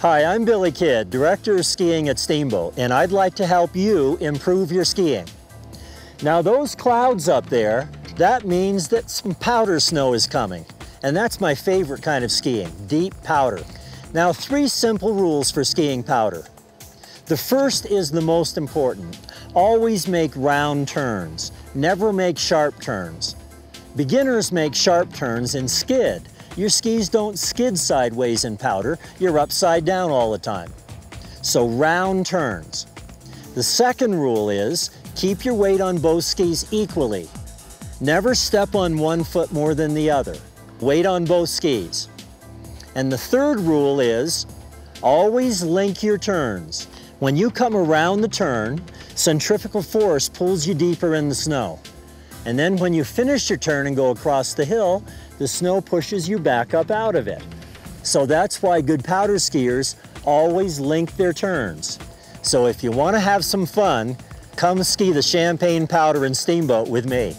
Hi, I'm Billy Kidd, Director of Skiing at Steamboat, and I'd like to help you improve your skiing. Now those clouds up there, that means that some powder snow is coming. And that's my favorite kind of skiing, deep powder. Now three simple rules for skiing powder. The first is the most important. Always make round turns. Never make sharp turns. Beginners make sharp turns and skid. Your skis don't skid sideways in powder, you're upside down all the time. So round turns. The second rule is keep your weight on both skis equally. Never step on one foot more than the other. Weight on both skis. And the third rule is always link your turns. When you come around the turn, centrifugal force pulls you deeper in the snow. And then when you finish your turn and go across the hill, the snow pushes you back up out of it. So that's why good powder skiers always link their turns. So if you want to have some fun, come ski the Champagne Powder and Steamboat with me.